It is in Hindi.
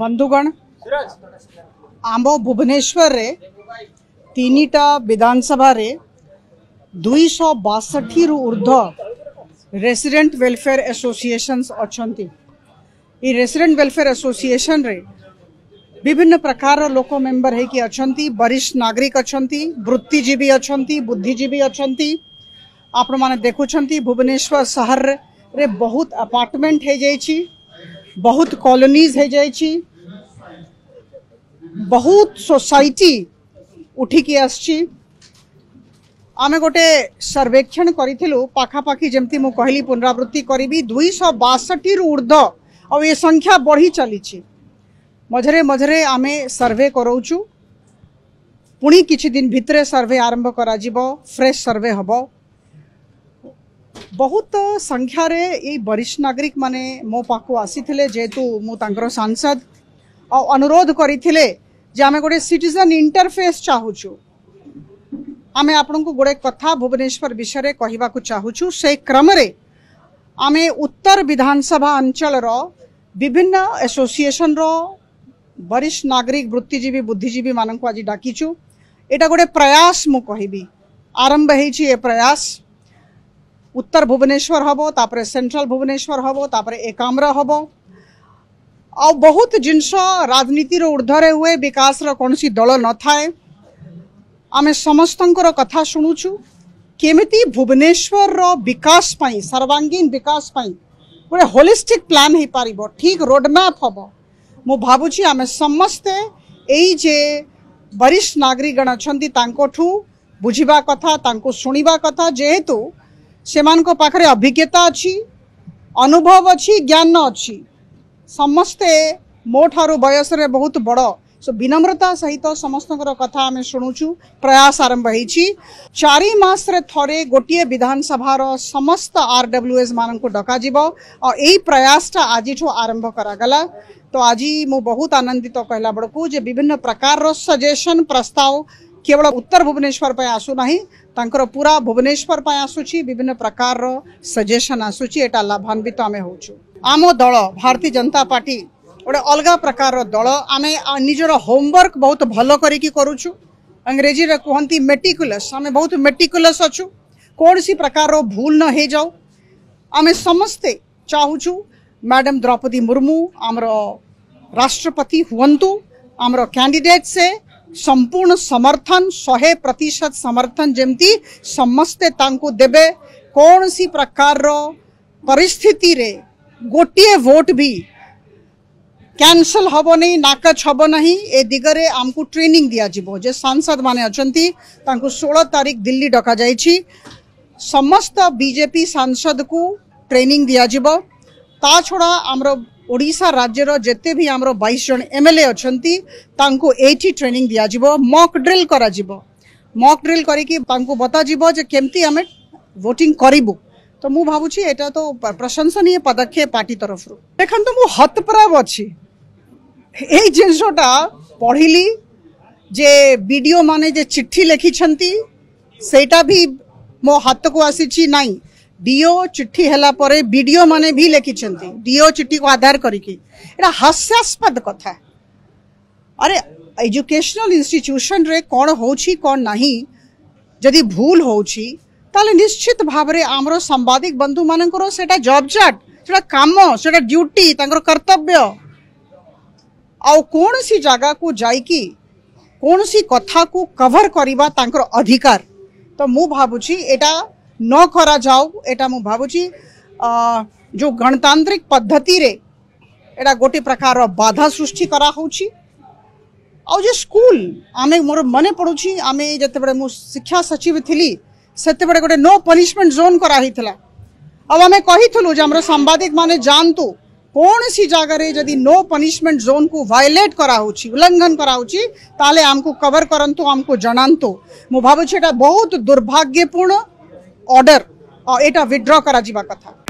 बंधुगण आम भुवनेश्वर तीनटा विधानसभा दुईश बासठ रु ऊर्ध रेसीडेट वेलफेयर एसोसीएसन अच्छा ये रेसीडेट वेलफेयर एसोसीएसन विभिन्न प्रकार लोक मेम्बर होती वरिष्ठ नागरिक अच्छा वृत्तिजीवी अच्छा बुद्धिजीवी अच्छा आपण मैंने देखुं भुवनेश्वर सहर रे बहुत अपार्टमेंट हो जाएगी बहुत कॉलोनीज हो जा बहुत सोसाइटी उठिकी आसची आम गोटे सर्वेक्षण करूँ पाखापाखि जमी मुझे कहली पुनरावृत्ति करी दुईश बासठी ऊर्ध आउ संख्या बढ़ी चली मझे मझे आम सर्वे कराऊ पुणी किसी भितर सर्वे आरंभ कर फ्रेश सर्वे हम ବହୁତ ସଂଖ୍ୟାରେ ଏଇ ବରିଷ୍ଠ ନାଗରିକମାନେ ମୋ ପାଖକୁ ଆସିଥିଲେ ଯେହେତୁ ମୁଁ ତାଙ୍କର ସାଂସଦ ଆଉ ଅନୁରୋଧ କରିଥିଲେ ଯେ ଆମେ ଗୋଟେ ସିଟିଜନ୍ ଇଣ୍ଟରଫେସ୍ ଚାହୁଁଛୁ ଆମେ ଆପଣଙ୍କୁ ଗୋଟେ କଥା ଭୁବନେଶ୍ୱର ବିଷୟରେ କହିବାକୁ ଚାହୁଁଛୁ ସେ କ୍ରମରେ ଆମେ ଉତ୍ତର ବିଧାନସଭା ଅଞ୍ଚଳର ବିଭିନ୍ନ ଆସୋସିଏସନ୍ର ବରିଷ୍ଠ ନାଗରିକ ବୃତ୍ତିଜୀବୀ ବୁଦ୍ଧିଜୀବୀମାନଙ୍କୁ ଆଜି ଡାକିଛୁ ଏଇଟା ଗୋଟେ ପ୍ରୟାସ ମୁଁ କହିବି ଆରମ୍ଭ ହେଇଛି ଏ ପ୍ରୟାସ उत्तर भुवनेश्वर हम तापर सेन्ट्राल भुवनेश्वर हम तापर एकाम्र हम आ बहुत जिनस राजनीतिर ऊर्धर हुए विकास कौन सी दल न थाए आम समस्त कथा शुणुचु केमी भुवनेश्वर विकास पाई सर्वांगीन विकास पाई गोटे होलीस्टिक प्लान हो पार ठीक रोडमैप हम मु भावुची आम समस्ते ये वरिष्ठ नागरिक अच्छा बुझा कथा शुणा कथा जेहेतु से मेरे अभिज्ञता अच्छी अनुभव अच्छी ज्ञान अच्छी समस्ते मोठार बयस बहुत बड़ सो विनम्रता सहित समस्त कथा आम शुणुचु प्रयास आरंभ हो चारिमास थे गोटे विधानसभा समस्त आर डब्ल्यू एस मान को डक और यही प्रयासटा आज आरंभ कर तो आज मु बहुत आनंदित कहला बड़क विभिन्न प्रकार सजेसन प्रस्ताव केवल उत्तर भुवनेश्वर पर आसूना तर पूरा भुवनेश्वर पर आसूची विभिन्न प्रकार सजेसन आसूची एटा लाभान्वित आम होम दल भारतीय जनता पार्टी गोटे अलग प्रकार दल आम निजर होमवर्क बहुत भल करी करुचु कहती मेटिकुलस आम बहुत मेटिकुलस अच्छु कौन सी प्रकार भूल न हो जाऊ आम समस्ते चाहू मैडम द्रौपदी मुर्मू आमर राष्ट्रपति हूँ आमर कैंडिडेट से संपूर्ण समर्थन शहे प्रतिशत समर्थन जमती समस्ते देवे कौन सी प्रकार परिस्थिति रे गोटे वोट भी कैनसल हम नहीं नाकच हम ना ए दिगरे आमको ट्रेनिंग दिया जे सांसद माने मैंने षोह तारीख दिल्ली डक समस्त बीजेपी सांसद को ट्रेनिंग दिया दिजाव ता छड़ा आमर ଓଡ଼ିଶା ରାଜ୍ୟର ଯେତେ ବି ଆମର ବାଇଶ ଜଣ ଏମ୍ ଏଲ୍ ଏ ଅଛନ୍ତି ତାଙ୍କୁ ଏଇଠି ଟ୍ରେନିଂ ଦିଆଯିବ ମକ୍ ଡ୍ରିଲ୍ କରାଯିବ ମକ୍ ଡ୍ରିଲ୍ କରିକି ତାଙ୍କୁ ବତାଯିବ ଯେ କେମିତି ଆମେ ଭୋଟିଂ କରିବୁ ତ ମୁଁ ଭାବୁଛି ଏଇଟା ତ ପ୍ରଶଂସନୀୟ ପଦକ୍ଷେପ ପାର୍ଟି ତରଫରୁ ଦେଖନ୍ତୁ ମୁଁ ହତପ୍ରାବ ଅଛି ଏଇ ଜିନିଷଟା ପଢ଼ିଲି ଯେ ବି ଡି ଓ ମାନେ ଯେ ଚିଠି ଲେଖିଛନ୍ତି ସେଇଟା ବି ମୋ ହାତକୁ ଆସିଛି ନାହିଁ डीओ चिट्ठी है विडीओ मान भी लिखिं डीओ चिट्ठी को आधार करके हास्यास्पद कथा अरे एजुकेशनल इनट्यूशन कौन हो कौन नहीं जदि भूल ताले निश्चित भाव में आम सांबादिक बंधु मान जब जबजाट से कम से ड्यूटी कर्तव्य आसी जगह को जी कौन कथा को कवर करवा अधिकार तो मुझे भावी ନ କରାଯାଉ ଏଇଟା ମୁଁ ଭାବୁଛି ଯେଉଁ ଗଣତାନ୍ତ୍ରିକ ପଦ୍ଧତିରେ ଏଇଟା ଗୋଟିଏ ପ୍ରକାରର ବାଧା ସୃଷ୍ଟି କରାହେଉଛି ଆଉ ଯେ ସ୍କୁଲ ଆମେ ମୋର ମନେ ପଡ଼ୁଛି ଆମେ ଯେତେବେଳେ ମୁଁ ଶିକ୍ଷା ସଚିବ ଥିଲି ସେତେବେଳେ ଗୋଟେ ନୋ ପନିଶମେଣ୍ଟ ଜୋନ୍ କରାହେଇଥିଲା ଆଉ ଆମେ କହିଥିଲୁ ଯେ ଆମର ସାମ୍ବାଦିକମାନେ ଯାଆନ୍ତୁ କୌଣସି ଜାଗାରେ ଯଦି ନୋ ପନିଶମେଣ୍ଟ ଜୋନ୍କୁ ଭାୟୋଲେଟ୍ କରାହେଉଛି ଉଲ୍ଲଂଘନ କରାହେଉଛି ତାହେଲେ ଆମକୁ କଭର କରନ୍ତୁ ଆମକୁ ଜଣାନ୍ତୁ ମୁଁ ଭାବୁଛି ଏଇଟା ବହୁତ ଦୁର୍ଭାଗ୍ୟପୂର୍ଣ୍ଣ अर्डर ये उड्र कर कथा